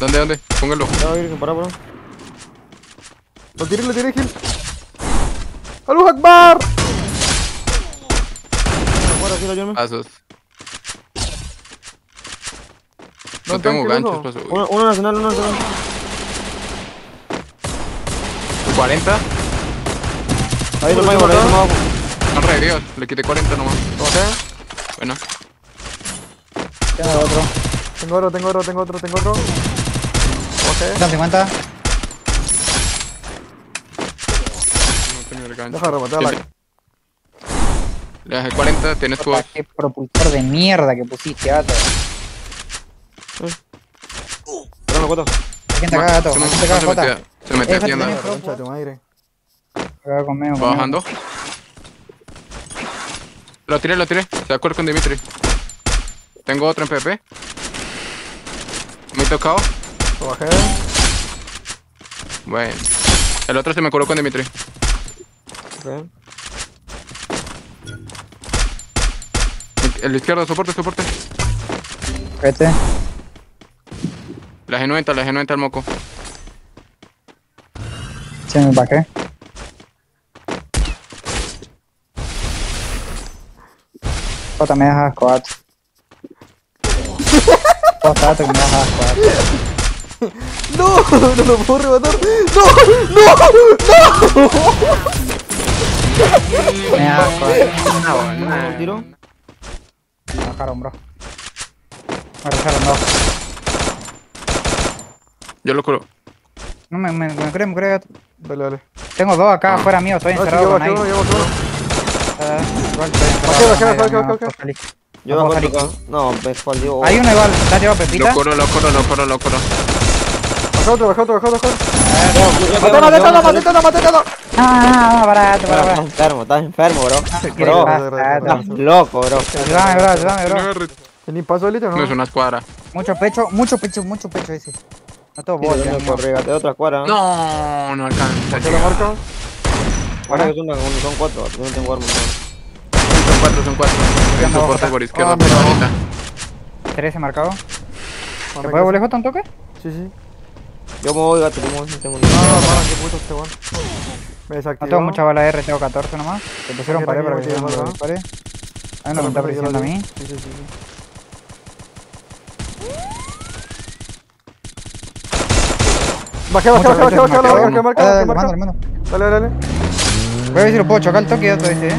¿Dónde, dónde? Póngalo. Ya, Virgen, para, para. Lo tiré, lo tiré, Gil. ¡Alú Akbar! Ahora sí, ayúdame. Pasos. No, No tengo ganchos, paso. Uno, uno nacional, uno nacional. 40. Ahí lo mago, ahí lo mago. No revivió. Le quité 40 nomás. Bajé. Bueno. Otro. Tengo otro, tengo otro, tengo otro, tengo otro. Lo bajé. 150. No tengo el gancho. Deja de rematarla. Sí, Le dejé 40. Tienes tu. Qué propulsor de mierda que pusiste, gato. Pero no cuento. ¿Quién te caga, gato? Se me- ¿Quién te caga, se Jota? Se tu madre. Caga conmigo, Va bajando. Lo tiré, lo tiré. Se acuerda con Dimitri. Tengo otro en PP. Me he tocado. Lo bajé. Bueno. El otro se me curó con Dimitri. Ok. El izquierdo, soporte, soporte. Vete. La G90, la G90 al moco. Sí, me bajé. Jota, me dejas asco, gato. Jota, gato, que me dejas asco, gato. ¡No! ¡No lo puedo rematar! ¡No! ¡No! Me dejas asco, gato. ¿Un tiro? Me bajaron, bro. Me recharon dos. Yo lo curo. No me, me, me cree, me cree, gato. Dale, dale. Tengo dos acá afuera mío, estoy No, encerrado yo con ahí. uno, yo bajé uno. Eh, no. Yo No no. No, me fallió. Hay uno igual, ¿te has llevado Lo Pepita? curo, lo curo, lo curo, lo curo. Bajé otro, bajé otro, bajé otro. Ya ¡Maté, quedó, maté, ya todo, quedó. maté, todo, maté, todo! No, no, no, para, gato, para, Estás enfermo, estás enfermo, bro. Estás loco, bro. Ayúdame, bro, ayúdame, bro. ¿Tenís paso élite o no? No es una escuadra. Mucho pecho, mucho pecho, mucho pecho ese. No todo regate otra cuadra. No, no alcanza. ¿Te lo marco? Ahora que son, cuatro, yo no tengo armas. Son cuatro, son cuatro. Hay soporte por izquierda Ah, por mira. ahorita. 13 marcado. ¿Se Mame, puede volver Jota un toque? Sí, sí. Yo me voy, gato, me voy, no tengo No, nada. no, para, qué puto este weón. Me No tengo mucha bala R, tengo 14 nomás. Te pusieron Aquí, pared para que yo no dispare. Hay uno que me está presionando a mí. Sí, sí, sí. Bajé, bajé, bajé, bajé, bajé, bajé, bajé, marca, marca. mando. Dale, dale, dale. Voy a ver si lo puedo chocar el toque y otro ese, eh.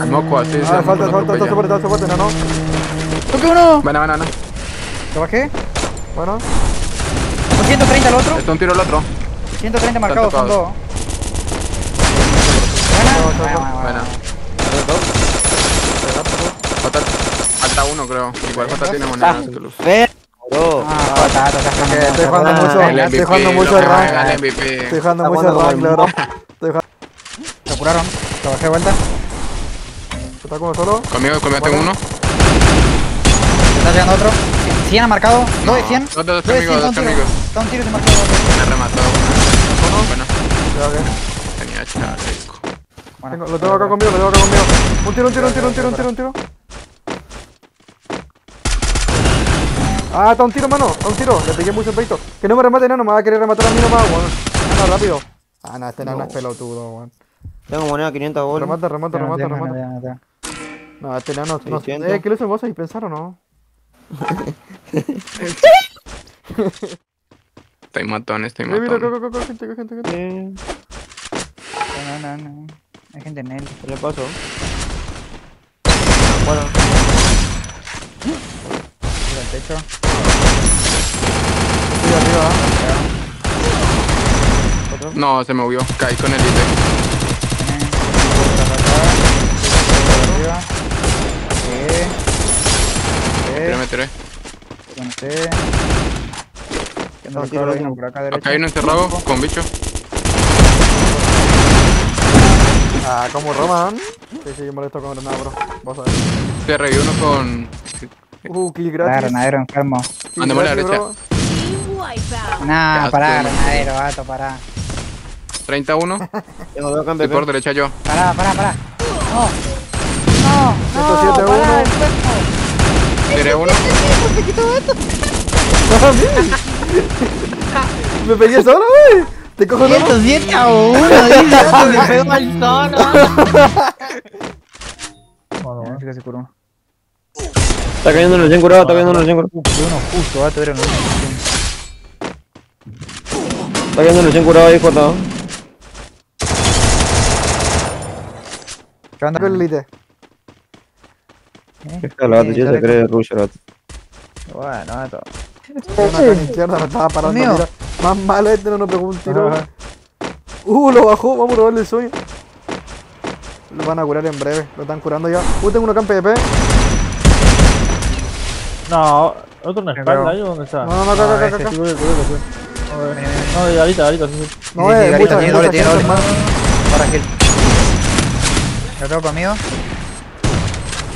Al moco, así. Ah, falta, falta, está soporte, está soporte, no, no. ¡Toque uno! Bueno, bueno, no. ¿Lo bajé? Bueno, 130 el otro. Está un tiro el otro. 130 marcados, son dos. Buena. Buena, buena. Falta, falta uno, creo. Igual falta tiene moneda. Ah, estoy mucho, jugando Jota. mucho, El estoy MVP, jugando mucho rank. Estoy jugando mucho rank, la verdad. Estoy jugando. Lo apuraron. Lo bajé de vuelta. ¿Está como solo? Conmigo, conmigo tengo uno. Se está llegando otro. 100 ha marcado. ¿No de 100? Dos, dos Dos 100, dos está un tiro. conmigo. Está un tiro y se marcó otro. Me remató. Bueno, Ya, ok. tenía chaleco. Bueno, Tengo- Lo tengo acá conmigo, lo tengo acá conmigo. Un tiro, un tiro, un tiro, un tiro, un tiro, un tiro. Ah, está un tiro, mano. Está un tiro. Le pegué mucho el peito. Que no me remate, no, me va a querer rematar a mí nomás, weón. Anda, rápido. Ah, no, este nano es pelotudo, weón. Tengo moneda 500 bolas. Remata, remata, remata, remata. No, este nano, no. 600. Eh, ¿qué lo hacen vos ahí? ¿Pensar o no? Estoy matón, estoy Mira, mira, matón. co, co, co, gente, gente, gente. Eh, No, no, no. Hay gente en él. ¿Qué le pasó? Bueno, Tiro al techo. Estoy arriba. No, se movió. Caí con el. Por arriba. Eh. Tiré, me tiré. Conté. No, por acá hay uno encerrado con bicho. Ah, como Roman. Sí, sí, yo molesto con granada, bro. Vas a ver. Se revivió uno con. Uh, kill gratis. granadero enfermo. Andemos a la derecha. Nah, pará, granadero, gato, pará. 31. tengo dos acá en Estoy por derecha yo. Pará, pará, pará. No. No, no, 107 pará, uno. el cuerpo. Tiré uno. Me pegué solo, wey. Te cojo la 107 a 1, dice. Me pegó al solo. Bueno, bueno. que se curó. Está cayendo en el 100 curado, está cayendo en el 100 curado. Uno justo, va a tener uno. Está cayendo en el 100 curado ahí, cortado. ¿Qué onda? con el elite. Qué calato, ya se cree Rush, rato. Bueno, esto. Una acá izquierda, me estaba parando. Mío. Mira. Más malo este no nos pegó un tiro. Uh, lo bajó, vamos a robarle el sueño. Lo van a curar en breve, lo están curando ya. Uh, tengo uno acá en PvP. No, otro en la espalda, ahí dónde está. No, no, acá, acá, acá, acá. Sí, voy, voy, voy. A ver. No, de ahorita, ahorita, sí, sí. No, es Garita, mucha, tiene mucha doble, tiene gente,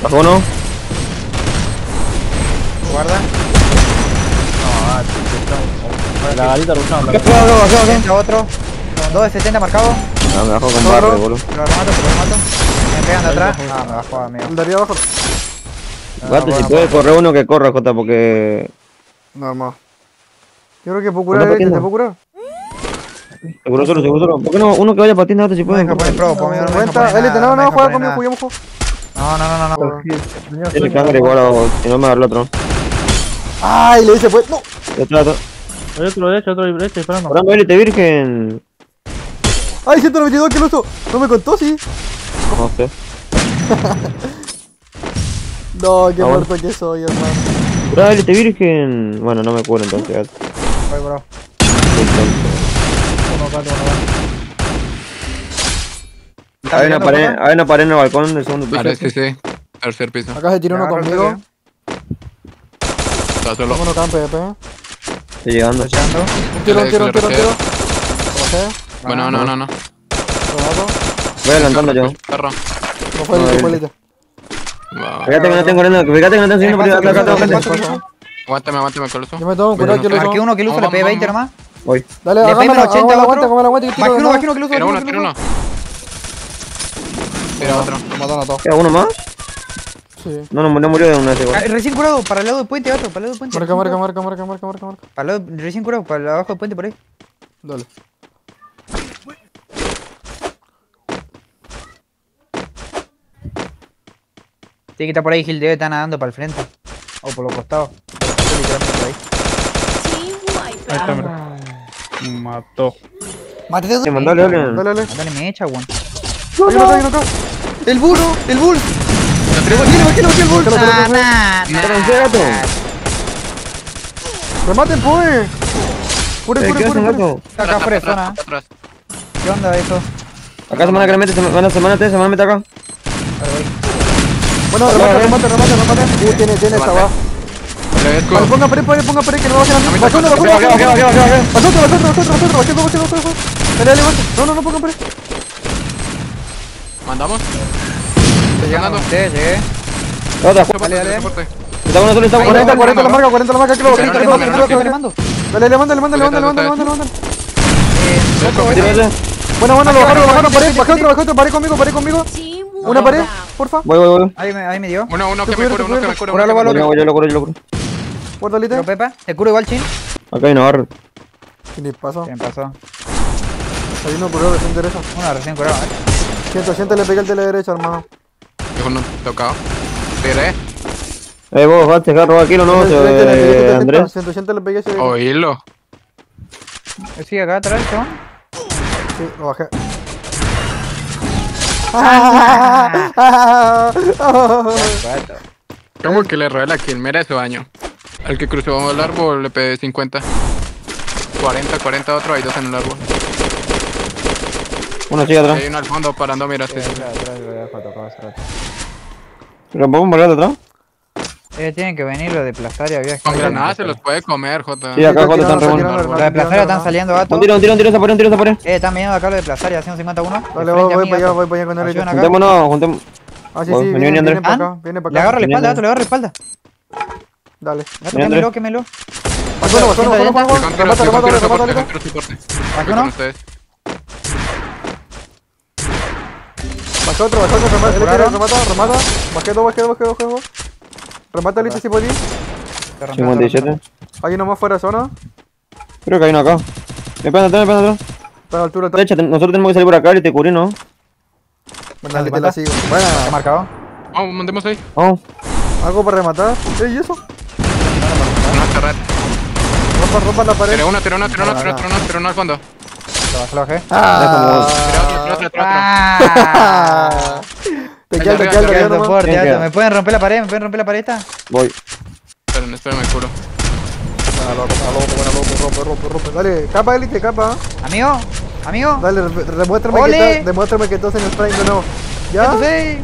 Para. ¿Bajó uno? Guarda. La bajó, bajó, bajó. 70 otro. 2 de 70 marcado. Ah, me bajó con No, barre, no. boludo. Lo remato, lo remato. Me pegan de atrás. Ah, me bajó, amigo. El de arriba abajo. Gato, si bueno, puede correr uno que corra, Jota, porque. No, hermano. Yo creo que puedo curar. ¿te pequeño. puedo curar? Seguro solo, seguro solo. ¿Por qué no? Uno que vaya patina, Gato, si No puede. deja poner pro, conmigo no deja Cuenta, poner elite, nada, no, me no, No, no, no, no, no. Tiene cangre igual o si no me da el otro. Ay, le dice pues. No. Yo trato. Hay otro derecho, otro derecho, esperando. Orando élite virgen. Ay, 192, que uso. No me contó, sí. No sé. No, qué Ah, bueno. muerto que soy, hermano. Curada élite virgen. Bueno, no me curo entonces, gato. Voy, bro. Uno acá, uno acá. Hay una pared, hay una pared en el balcón del segundo piso. Parece sí. Tercer piso. Acá se tiró uno el conmigo. Está solo. Tengo uno en PvP. Un Estoy llegando. Echando. tiro, un tiro, un tiro, un tiro. Bueno, no, no, no. Voy adelantando yo. Perro. No fue elite. Va. Fíjate que no tengo arena, fíjate que no siguiendo por acá, acá, acá. Aguántame, aguántame, coloso. Yo me tomo un cuidado que lo Marqué uno que lo uso, le pegué vamos, 20 nomás. Voy. Dale, Le hágame pegué la 80 aguanta, aguanta, aguanta tiro. Bajé uno, bajé uno que lo uso. Tira uno, tira uno. Tira otro. Lo mataron a todos. ¿Queda uno más? Sí. No, no, no murió de una Ah, igual. Recién curado, para el lado del puente, otro, para el lado del puente. Marca, marca, marca, marca, marca, marca, marca. Para el lado, recién curado, para el abajo del puente por ahí. Dale. Tiene que estar por ahí, Gil debe estar nadando para el frente. O por los costados. Por ahí. Ahí está, mira. Mató. Mate Sí, mandale, dale. Dale, dale. Dale, me echa, weón. Uno acá. ¡El burro! ¡El bull! ¡Bajilo, bajilo, bajilo el bull! Ah, bájalo, nah, nah. Espérense, gato. Rematen, pues. Pure, Eh, pure, ¿Qué pure, acá fuera de zona. Atrás. ¿Qué onda eso? Acá se van a que le mete, semana tres, se van a meter acá. Bueno, remate, remate, remate, remate. Uh, tiene, tiene, está abajo. Vale, ponga pared, ponga pared, que no bajen a mí. No pongan pared. Mandamos. Estoy llegando con ustedes, llegué. Otra, dale. soporte. está uno solo, está uno 40, solo. 40 la marca, 40 la marca, que lo Pero bajé, que lo que no, bajé. le mando? Dale, levanta, levanta, levanta, levanta, levanta, levanta. Tira ese. Bueno, bueno, lo bajaron, lo bajaron, pared, bajé otro, bajé otro, pared conmigo, pared conmigo. Una pared, porfa. Voy, voy, voy. Ahí me, ahí me dio. Uno, uno que me cure, uno que me cúralo. cure. Yo lo curo, yo lo curo. Guarda Pero lite. Pepa, te curo igual, chin. Acá hay Navarro. ¿Qué le pasó? ¿Qué pasó? Hay uno curado recién derecha. Una recién curado, eh. 180 le pegué el de la derecha, hermano. Dijo no, tocado. Tiré. Eh, vos, vas a robar aquí, ¿no? No, 180 le pegué, eh, 180, Andrés. 180 le pegué, sí, Oílo. Sigue acá atrás, chabón. Sí, lo bajé. ¿Cómo que le robé la kill? Mira ese baño. Al que cruzó el árbol le pegué 50. 40, 40 otro, hay dos en el árbol. Uno sigue atrás. Hay uno al fondo parando, mira. Sí. Atrás, atrás, lo dejo tocado hace rato. ¿Lo podemos volar de atrás? Eh, tienen que venir los de Plazaria, había Con granadas se los puede comer, Jota. Sí, acá Están Los de Plazaria están saliendo, gato. Un tiro, un tiro, un tiro, un tiro. Eh, están viniendo acá los de Plazaria, 151. Dale, voy, voy para allá, voy para allá con él. Juntémonos, juntemos. Ah, sí, sí, viene, viene Andrés. para Ah, acá, viene Le agarro la espalda, gato, le agarro la espalda. Dale. Gato, quémelo, quémelo tiro, Remata, con remata, tiro, remata, soporte, remata. con tiro, soporte. ¿Bajó otro, bajé otro, remata, ¿Curaron? remata, remata. Bajé dos, bajé dos, bajé dos, bajé dos. Remata el si podí. Te rompí, te rompí. 57. Hay uno más fuera de zona. Creo que hay uno acá. Me pegan atrás, me pegan atrás. Está a la altura. Está... Nosotros tenemos que salir por acá y te cubrí, ¿no? Bueno, dale, te la sigo. Buena. ¿Está marcado? Vamos, mandemos ahí. Vamos. Algo para rematar. ¿Ey, ¿y eso? Rompa, rompa la pared. Tiré una, tiré una, una, No, tiré no. una, una al fondo. Lo bajé, lo bajé. Ah. Tiré otra. ¡Ah! Te queda, te allá te queda. ¿Me pueden romper la pared? ¿Me pueden romper la pared esta? Voy. Esperen, esperen, culo. Buena loco, buena loco, buena loco. Rompe, rompe, rompe. Dale, capa, élite, capa. ¿Amigo? ¿Amigo? Dale, demuéstrame que, estás- demuéstrame que estás en el frame de nuevo. ¿Ya? Entonces,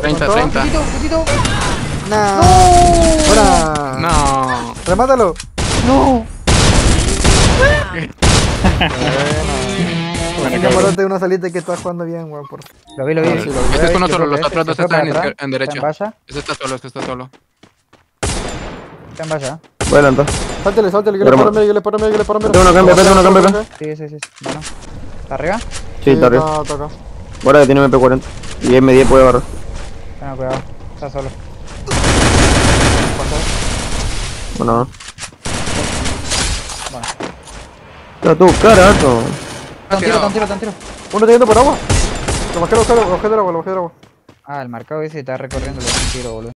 30, ¿Con todo? 30. putito, putito. Nah. Buena. No. Remátalo. No. Enamórate de una salita que estás jugando bien, weón. Por... Lo vi, lo vi. Este lo vi, es uno solo, los otros dos están en en derecha. Está Ese está solo, ese está solo. está en valla. Voy a adelantar. Sáltale, sáltale, que le paro medio, que le paro medio, que le paro medio. Tengo una campe, tengo una campe acá. Sí, sí, sí. sí. Bueno. ¿Está arriba? Sí, está arriba. Está, está acá. Ahora que tiene MP40. Y M10 puede agarrar. Tenga cuidado. Está solo. Bueno. Bueno. Está tú, carajo. Está un tiro, un tiro, un tiro. Uno está yendo por agua. Lo bajé, lo bajé, lo bajé del agua, lo bajé del agua. Ah, el marcado ese está recorriendo los tiro, boludo.